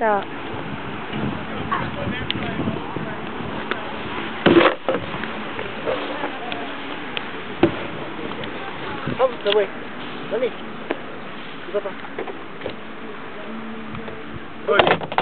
So, Come, Let me. Iba pa. Good.